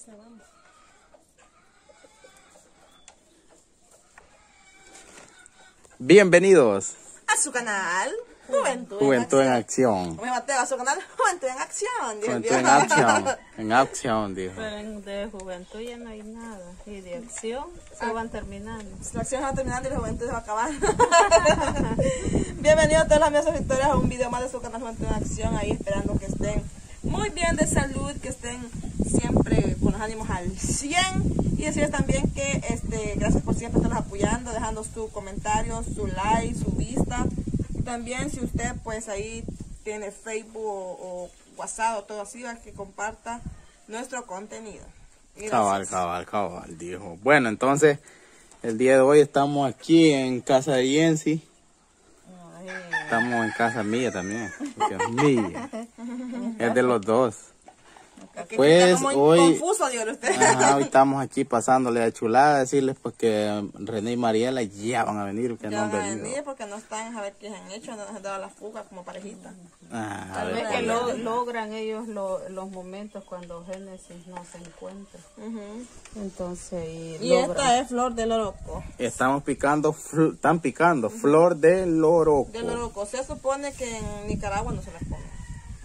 esa, vamos. Bienvenidos. A su canal, Juventud, Juventud en en Acción. Acción. Me Mateo, a su canal, Juventud en Acción. Dios Juventud en Acción. En Acción, dijo. Pero de juventud ya no hay nada. Y de acción se van terminando. La acción va terminando y la juventud se va a acabar. Bienvenidos a todas las amigas suscriptores a un video más de su canal Juventud en Acción. Ahí esperando que estén muy bien de salud, que estén siempre con los ánimos al 100. Y decirles también que este, gracias por siempre estarnos apoyando, dejando su comentario, su like, su vista. Y también si usted pues ahí tiene Facebook o, o WhatsApp o todo así, que comparta nuestro contenido. Cabal, cabal, cabal, dijo. Bueno, entonces, el día de hoy estamos aquí en casa de Yensi. Estamos en casa mía también. Porque es mía. Es de los dos. Que Pues, está como hoy- confuso. Ajá, hoy estamos aquí pasándole a chulada, decirles pues que René y Mariela ya van a venir, que no han van a venido. venir porque no están a ver qué han hecho, no han dado la fuga como parejita. Ah, Tal ver, vez que lo- logran ellos lo- los momentos cuando Génesis no se encuentra. Entonces, y, esta es Flor del Oroco. Estamos picando, fl- están picando flor de loroco. Del Oroco. Se supone que en Nicaragua no se las come.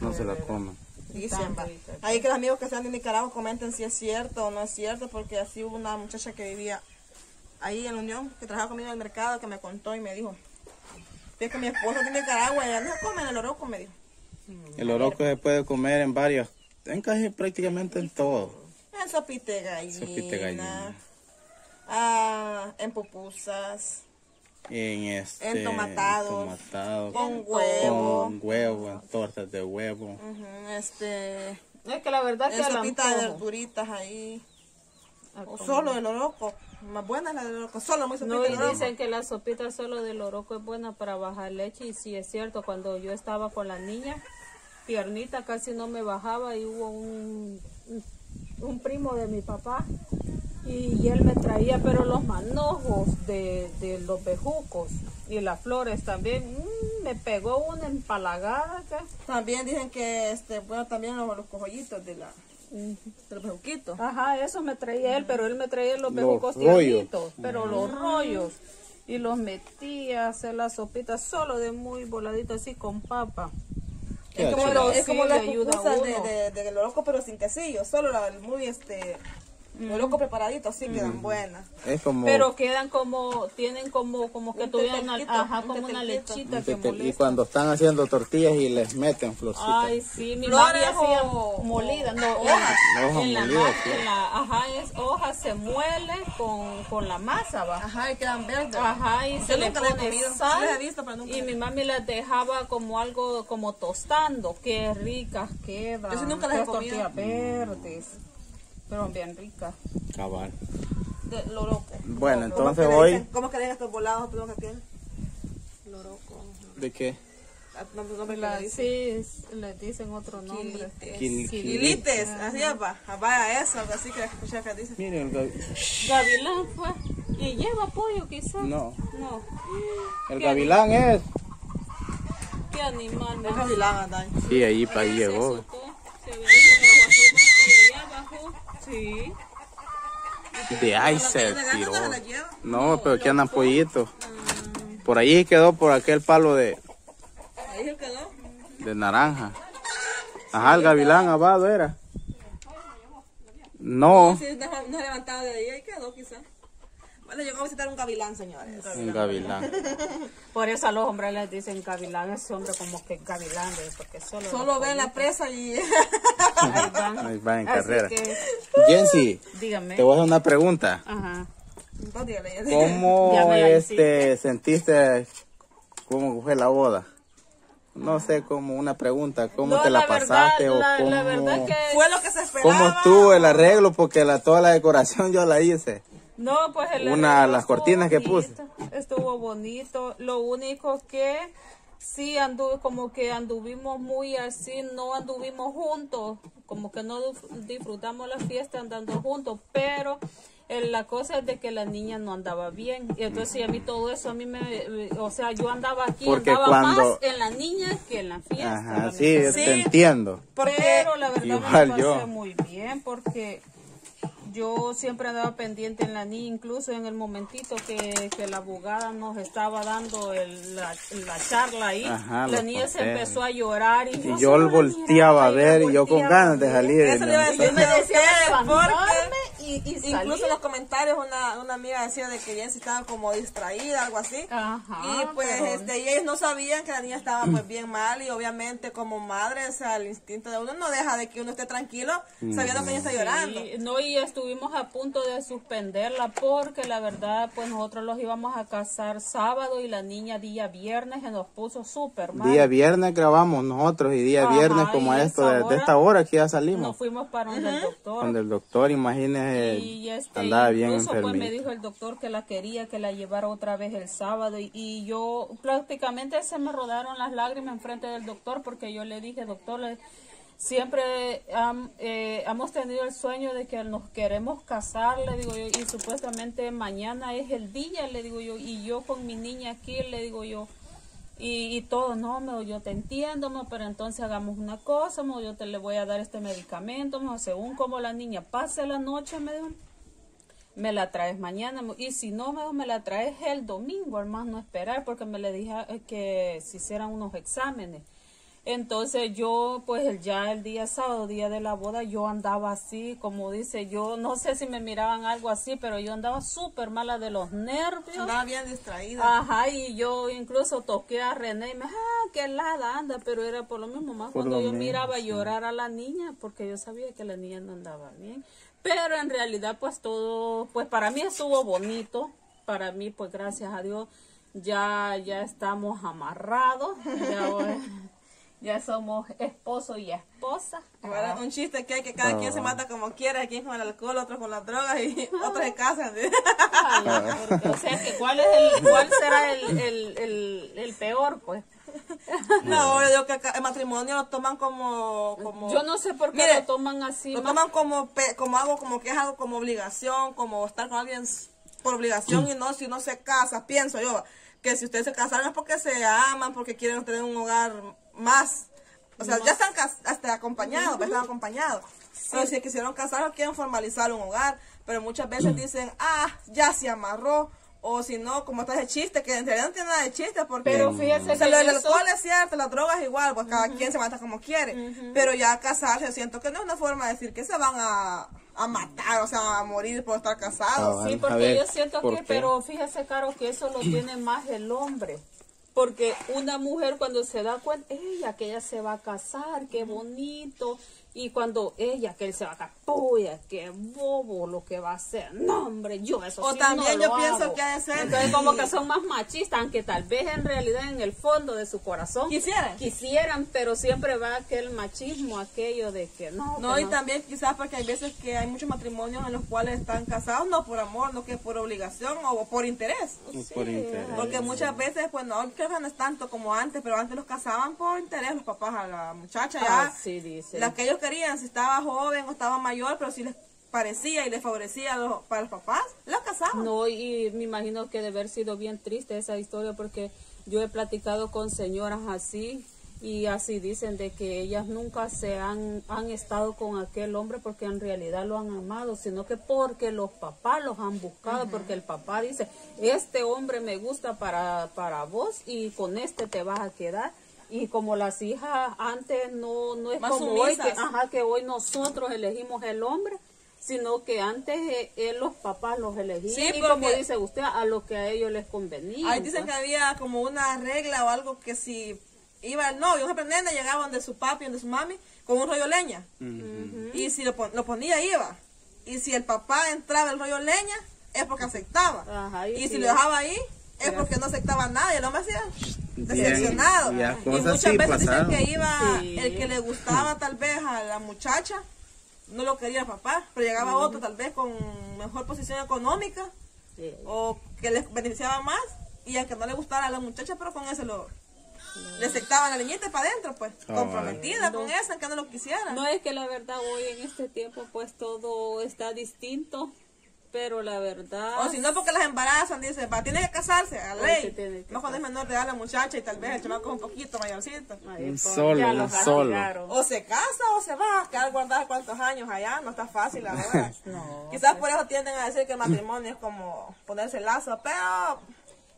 No se la comen. Dicen. Ahí que los amigos que están de Nicaragua comenten si es cierto o no es cierto, porque así hubo una muchacha que vivía ahí en la Unión, que trabajaba conmigo en el mercado, que me contó y me dijo, es que mi esposo es de Nicaragua y ella no se come el Oroco, me dijo. El oroco se puede comer en varios, en casi prácticamente en todo. En sopita de gallina. Sopita de gallina. Ah, en pupusas. En este. Entomatados, con huevo. Con huevo, en tortas de huevo. Este, Es que la verdad que en al sopita de verduritas ahí. al O comer. solo el oroco. Más buena es la del oroco. Solo muy No, y dicen que la sopita solo del oroco es buena para bajar leche. Y sí es cierto, cuando yo estaba con la niña, piernita casi no me bajaba y hubo un, un primo de mi papá y, y él me traía, pero los manojos de, de los bejucos y las flores también. mm, me pegó una empalagada. También dicen que, este, bueno, también los, los cojollitos de la, de los bejuquitos. Ajá, eso me traía él, pero él me traía los Los bejucos rollos. tiernitos, pero los rollos. Y los metía a hacer la sopita solo de muy voladito así con papa. Es como, chulada. es como le ayuda de, uno. de, del oroco, pero sin quesillo. Solo la, muy, este, el oroco preparadito, así quedan buenas. Es como. Pero quedan como, tienen como, como que Un tuvieran una, ajá, un como una lechita un que y cuando están haciendo tortillas y les meten florcitas. Ay, sí, mi ¿Flores mami hacía o- molida, o- no, hojas? hojas. Hojas En la, molidas, sí. en la, ajá, es hoja, se muele con, con la masa, va. Ajá, y quedan verdes. Ajá, y Yo se le pone. Sí sal. las he visto, pero nunca y mi mami las dejaba como algo, como tostando. Qué ricas quedan. Yo sí nunca las he comido. tortillas verdes. Pero bien ricas. Cabal. Bueno, ¿Cómo entonces hoy. dicen- ¿Cómo que estos volados perdón, que tienen? ¿De qué? No, no, no, La- le dicen. sí, es- les dicen otro nombre. Quilites. Quil- Quilites, así va. Vaya eso, así que escuché que dicen. Miren, el gavi- Gavilán fue. Y lleva pollo quizás. No, No. el gavilán es. Qué animal. ¿no? gavilán. Sí, ahí para ahí llegó. se ve que la guajira, y allá abajo, sí. De ahí se tiró. no pero que andan pollitos. Por ahí quedó por aquel palo de, Ahí se quedó. de naranja. Ajá, el gavilán abado era. No, no, no de ahí, ahí quedó quizás. Bueno, llegó a visitar un gavilán, señores. un gavilán. Por eso a los hombres les dicen gavilán, ese hombre como que gavilán, porque solo, Solo ven la presa y... Ahí van. Ahí en Así carrera. que, Jensi, dígame. te voy a hacer una pregunta. Ajá. ¿Cómo este sentiste cómo fue la boda? No sé, como una pregunta, ¿cómo No, te la, la verdad- pasaste o la- cómo, la verdad que- Fue lo que se esperaba. cómo estuvo el arreglo? Porque la, toda la decoración yo la hice. No, pues el Una- arreglo las cortinas que puse. Estuvo bonito. Lo único que sí anduve como que anduvimos muy así, no anduvimos juntos, como que no disfrutamos la fiesta andando juntos, pero eh, la cosa es de que la niña no andaba bien. Y entonces a mí todo eso, a mí me, me- o sea, yo andaba aquí, Porque andaba cuando- más en la niña que en la fiesta. Ajá, sí, te entiendo. Pero la verdad me Igual pasé yo. muy bien porque yo siempre andaba pendiente en la niña, incluso en el momentito que, que la abogada nos estaba dando el- la, la charla ahí, Ajá, la niña se empezó a llorar y, Y yo yo volteaba a ver y yo con ganas de salir. Eso le iba a decir, Me decía de y, y Incluso en salir. los comentarios una, una amiga decía de que Jensi estaba como distraída, algo así. Ajá, y pues pero- este, y ellos no sabían que la niña estaba pues bien mal y obviamente como madre, o sea, el instinto de uno no deja de que uno esté tranquilo sabiendo que ella está llorando. Sí, no, y estuvimos a punto de suspenderla porque la verdad, pues nosotros los íbamos a casar sábado y la niña día viernes se nos puso súper mal. Día viernes grabamos nosotros y día Ajá, viernes como esto, de, esta hora que ya Nos salimos. fuimos para donde el doctor. Cuando el doctor, imagínese, Y este, andaba bien incluso pues me dijo el doctor que la quería, que la llevara otra vez el sábado y, y yo prácticamente se me rodaron las lágrimas enfrente del doctor porque yo le dije, doctor, le- siempre eh, hemos tenido el sueño de que nos queremos casar, le digo yo, y supuestamente mañana es el día, le digo yo, y yo con mi niña aquí, le digo yo, y, y todo, no, me yo te entiendo, pero entonces hagamos una cosa, me yo te le voy a dar este medicamento, según como la niña pase la noche, me me la traes mañana y si no me, me la traes el domingo, más no esperar, porque me le dije que se hicieran unos exámenes. Entonces yo, pues ya el día sábado, día de la boda, yo andaba así, como dice, yo no sé si me miraban algo así, pero yo andaba súper mala de los nervios. Andaba bien distraída. Ajá, y yo incluso toqué a René y me dijo, ah, qué helada anda, pero era por lo mismo, más Por cuando yo mismo, miraba sí. llorar a la niña, porque yo sabía que la niña no andaba bien. Pero en realidad, pues todo, pues para mí estuvo bonito, para mí, pues gracias a Dios, ya, ya estamos amarrados, ya, ya somos esposo y esposa. Ahora, un chiste que hay que cada quien se mata como quiera, aquí con el alcohol, otro con las drogas y otros se casan. Ay, porque, o sea, que cuál, es el, cuál será el, el, el, el peor, pues. No, yo digo que el matrimonio lo toman como... como Yo no sé por qué Mire, lo toman así. Lo más- toman como, pe- como algo, como que es algo como obligación, como estar con alguien por obligación y no si uno se casa, pienso yo, que si ustedes se casaron es porque se aman, porque quieren tener un hogar más. O sea, ya están hasta acompañados, pues, están acompañados. Pero si quisieron casar o quieren formalizar un hogar, pero muchas veces dicen, ah, ya se amarró. O si no, como está ese chiste, que en realidad no tiene nada de chiste, porque Pero fíjese o sea, que lo del eso- alcohol es cierto, las drogas igual, pues cada quien se mata como quiere. Pero ya casarse, siento que no es una forma de decir que se van a, a matar, o sea, a morir por estar casados. Ah, Sí, A porque ver, yo siento ¿por que, qué? pero fíjese, Caro, que eso lo tiene más el hombre. Porque una mujer cuando se da cuenta, ella que ella se va a casar, qué bonito. Y cuando ella que él se va a casar, puya, qué bobo lo que va a hacer. No, hombre, yo eso O sí también no yo lo pienso hago. que ha de ser- Entonces como que son más machistas, aunque tal vez en realidad en el fondo de su corazón Quisieran. quisieran, pero siempre va aquel machismo, aquello de que no. No, que y también quizás porque hay veces que hay muchos matrimonios en los cuales están casados no por amor, no que por obligación o por interés. Por interés. Porque muchas veces, pues no, creo que no es tanto como antes, pero antes los casaban por interés los papás a la muchacha. Ya, Así dice. la que ellos querían, si estaba joven o estaba mayor, pero si les parecía y les favorecía los- para los papás, los casaban. No, y me imagino que debe haber sido bien triste esa historia porque yo he platicado con señoras así y así dicen de que ellas nunca se han, han estado con aquel hombre porque en realidad lo han amado, sino que porque los papás los han buscado, porque el papá dice, este hombre me gusta para, para vos y con este te vas a quedar. Y como las hijas antes no, no es Más como hoy, que, ajá, que hoy nosotros elegimos el hombre, sino que antes eh, eh, los papás los elegían Sí, y como dice usted, a lo que a ellos les convenía. Ahí dicen que pues. había como una regla o algo que si iba el novio, un ejemplo, nena llegaba donde su papi, donde su mami, con un rollo leña. Y si lo, pon- lo ponía, iba. Y si el papá entraba el rollo leña, es porque aceptaba. Ajá, y y si lo dejaba ahí, es porque no aceptaba nada. Y el hombre hacía decepcionado. Y cosas muchas veces dicen pasaron. que iba Sí. el que le gustaba tal vez a la muchacha, no lo quería el papá, pero llegaba otro tal vez con mejor posición económica Sí. o que les beneficiaba más y al que no le gustara a la muchacha, pero con ese lo le aceptaban a la niñita para adentro, pues, comprometida con esa, que no lo quisiera. No es que la verdad hoy en este tiempo pues todo está distinto, Pero la verdad... O si no, porque las embarazan, dice, va, tiene que casarse, a ley. No cuando es menor de edad la muchacha y tal vez el chamaco es un poquito mayorcito. Ay, Un solo, un lo solo. O se casa o se va quedar guardada cuántos años allá, no está fácil ahora. No, Quizás por eso tienden a decir que el matrimonio es como ponerse lazo, pero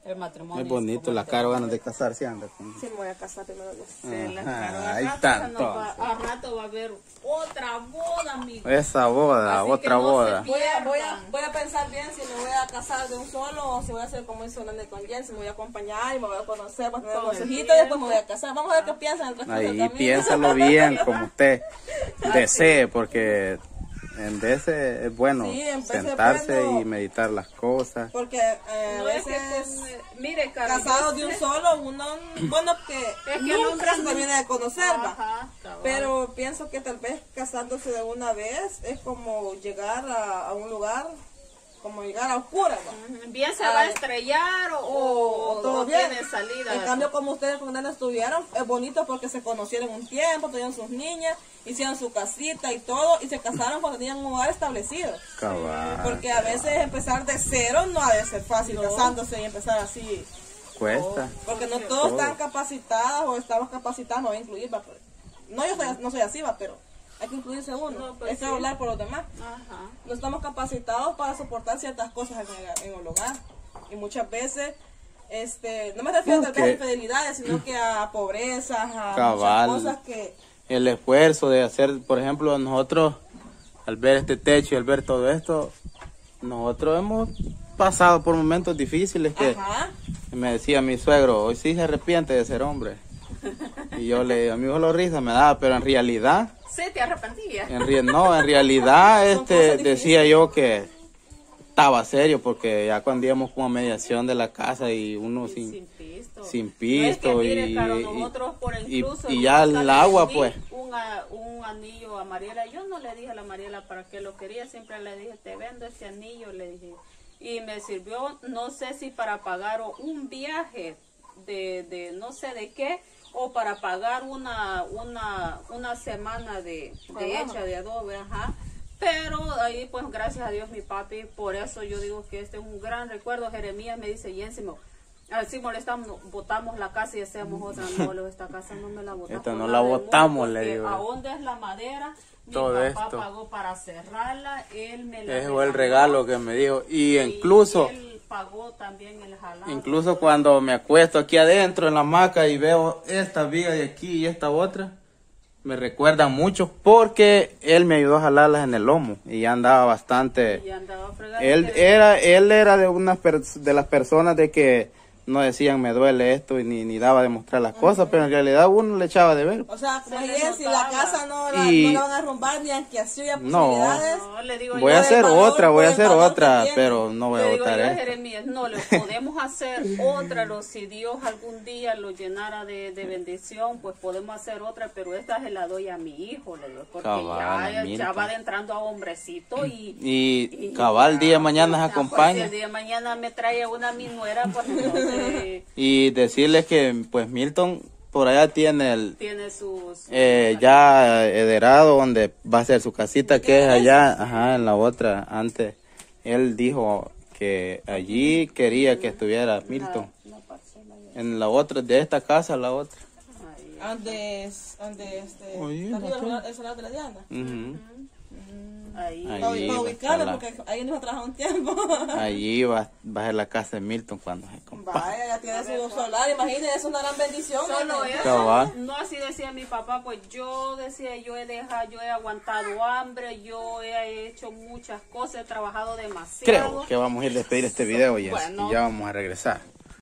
el matrimonio Es bonito, la caro ganas de casarse anda con... sí me voy a casar primero Dios. Sí, la caro. ahí está, se nos va- entonces. al rato va a haber otra boda, amigo. Esa boda, Así que otra no boda. Voy a, voy, a, voy a pensar bien si me voy a casar de un solo o si voy a hacer como hizo Nande con Jen, si me voy a acompañar y me voy a conocer, voy a tener Con los el hijitos y después me voy a casar. Vamos a ver qué piensan el Ahí piénsalo bien como usted desee, porque en vez es bueno Sí, sentarse bueno. y meditar las cosas. Porque eh, a No es que veces con- mire, yo de un solo, uno, bueno, que, Es que nunca se termina de conocer. Ajá. Pero pienso que tal vez casándose de una vez es como llegar a, a un lugar, como llegar a oscuras, ¿va? Bien se va a Ay. estrellar o, o, o todo bien. tiene salida. En cambio, como ustedes Nana estuvieron, es bonito porque se conocieron un tiempo, tuvieron sus niñas, hicieron su casita y todo, y se casaron cuando tenían un hogar establecido. Cabal. Porque a veces empezar de cero no ha de ser fácil casándose y empezar así. Cuesta. Porque no todos están capacitados o estamos capacitados, no voy a incluir, va, pero- No, yo soy, no soy así, va, pero hay que incluirse uno. No, pues es que sí. hablar por los demás. Ajá. No estamos capacitados para soportar ciertas cosas en el, en el hogar. Y muchas veces, este, no me refiero tal vez a infidelidades, sino que a pobrezas, a Cabal. muchas cosas que... El esfuerzo de hacer, por ejemplo, nosotros, al ver este techo y al ver todo esto, nosotros hemos pasado por momentos difíciles que Ajá. me decía mi suegro, hoy sí se arrepiente de ser hombre. Y yo le, a mí solo risa me daba, pero en realidad Sí, te arrepentías. En no, en realidad este decía yo que estaba serio porque ya cuando íbamos como a mediación de la casa y uno sin, sin pisto. sin No es que, pisto mire, y, nosotros por y- incluso y ya el agua pues Un, un anillo a Mariela. Yo no le dije a la Mariela para qué lo quería. Siempre le dije, te vendo este anillo. Le dije. Y me sirvió, no sé si para pagar o un viaje de, de no sé de qué. O para pagar una, una, una semana de, de hecha de adobe, ajá. Pero ahí, pues, gracias a Dios, mi papi, por eso yo digo que este es un gran recuerdo. Jeremías me dice, Jensi, me- así molestamos, botamos la casa y hacemos otra. No, esta casa no me la botamos. Esta no la botamos, le digo. ¿A dónde es la madera? Mi Todo papá esto. pagó para cerrarla, él me la ese fue el regalo que me dijo. Y incluso, Y él pagó también el jalado. incluso cuando me acuesto aquí adentro en la hamaca y veo esta viga de aquí y esta otra, me recuerda mucho porque él me ayudó a jalarlas en el lomo y ya andaba bastante... Y andaba. Él era, él era de unas de las personas de que no decían me duele esto y ni, ni daba de mostrar las cosas, pero en realidad uno le echaba de ver. O sea, como Se si la casa no la, Y- no la van a arrumbar ni aunque así haya posibilidades. No, le digo Voy yo, a hacer valor, otra, voy a hacer otra, pero no voy a Le digo votar yo a esto. Jeremías, no, le podemos hacer otra, lo, si Dios algún día lo llenara de, de bendición, pues podemos hacer otra, pero esta se la doy a mi hijo, le digo, porque Cabal, ya, ya va pues. adentrando a hombrecito y... Y cabal día de mañana se pues, Si acompaña. el día de mañana me trae una mi nuera, pues entonces Y decirles que pues Milton por allá tiene el tiene sus... eh, ya hederado donde va a ser su casita que es allá, ajá, en la otra. Antes él dijo que allí quería que estuviera Milton. En la otra, de esta casa, la otra. Antes, antes, este, Oye, arriba el de la Diana. Ahí. Va para a ubicarlo, porque ahí nos trabajado un tiempo. Allí va, va a ser la casa de Milton cuando se compa. Vaya, ya tiene su solar, imagínense, es una gran bendición. Solo eso, Cabal. no así decía mi papá, pues yo decía, yo he dejado, yo he aguantado hambre, yo he hecho muchas cosas, he trabajado demasiado. Creo que vamos a ir a despedir este video y, Bueno. y ya vamos a regresar.